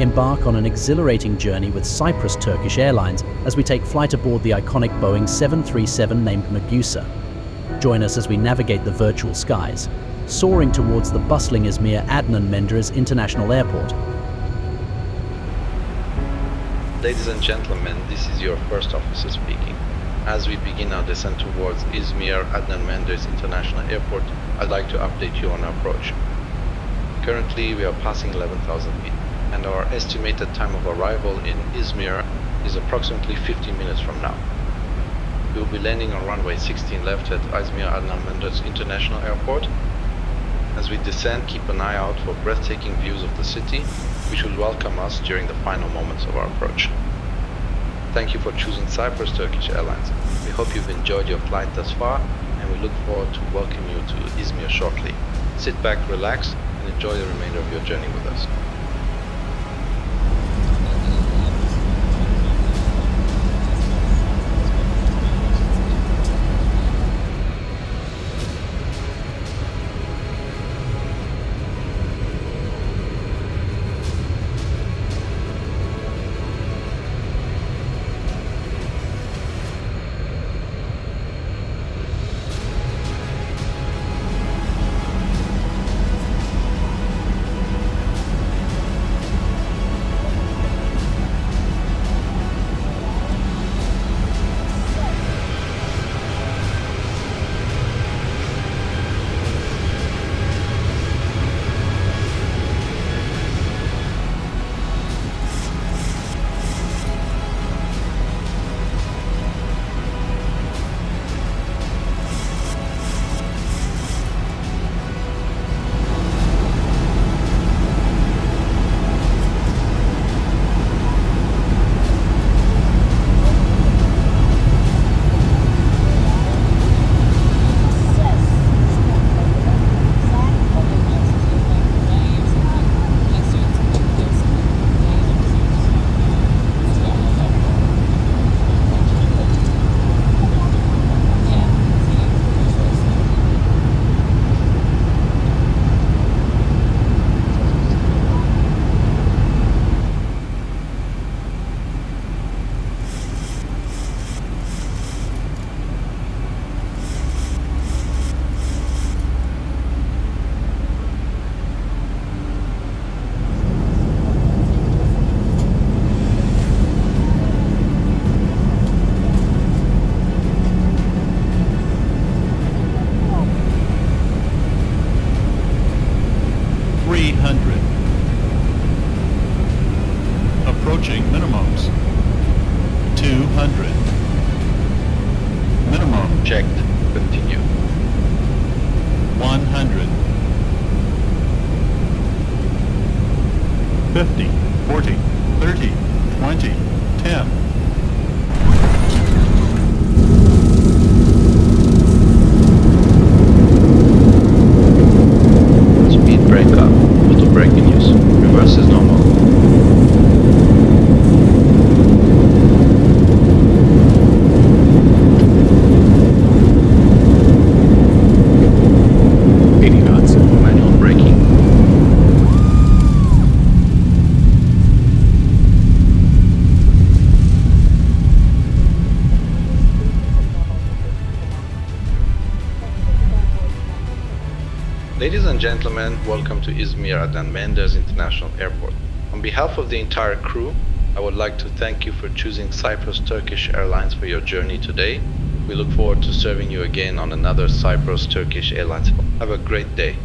Embark on an exhilarating journey with Cyprus Turkish Airlines as we take flight aboard the iconic Boeing 737 named Mağusa. Join us as we navigate the virtual skies, soaring towards the bustling Izmir Adnan Menderes International Airport. Ladies and gentlemen, this is your first officer speaking. As we begin our descent towards Izmir Adnan Menderes International Airport, I'd like to update you on our approach. Currently, we are passing 11,000 feet and our estimated time of arrival in Izmir is approximately 15 minutes from now. We will be landing on runway 16 left at Izmir Adnan Menderes International Airport. As we descend, keep an eye out for breathtaking views of the city, which will welcome us during the final moments of our approach. Thank you for choosing Cyprus Turkish Airlines. We hope you've enjoyed your flight thus far, and we look forward to welcoming you to Izmir shortly. Sit back, relax, and enjoy the remainder of your journey with us. Approaching minimums. 200. Minimum. Checked. Continue. 100. 50, 40, 30, 20, 10. Ladies and gentlemen, welcome to Izmir Adnan Menderes International Airport. On behalf of the entire crew, I would like to thank you for choosing Cyprus Turkish Airlines for your journey today. We look forward to serving you again on another Cyprus Turkish Airlines. Have a great day.